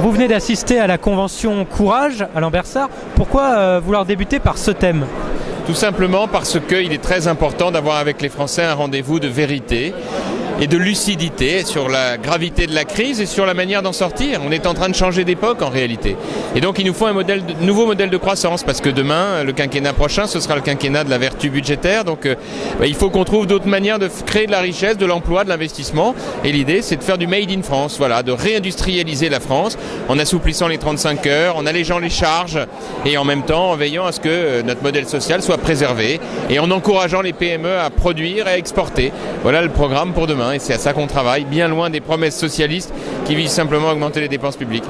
Vous venez d'assister à la convention Courage à Lambersart. Pourquoi euh, vouloir débuter par ce thème? Tout simplement parce qu'il est très important d'avoir avec les Français un rendez-vous de vérité et de lucidité sur la gravité de la crise et sur la manière d'en sortir. On est en train de changer d'époque en réalité. Et donc il nous faut un nouveau modèle de croissance parce que demain, le quinquennat prochain, ce sera le quinquennat de la vertu budgétaire. Donc euh, bah, il faut qu'on trouve d'autres manières de créer de la richesse, de l'emploi, de l'investissement. Et l'idée, c'est de faire du made in France, voilà, de réindustrialiser la France en assouplissant les 35 heures, en allégeant les charges et en même temps en veillant à ce que euh, notre modèle social soit préservé et en encourageant les PME à produire et à exporter. Voilà le programme pour demain et c'est à ça qu'on travaille, bien loin des promesses socialistes qui visent simplement à augmenter les dépenses publiques.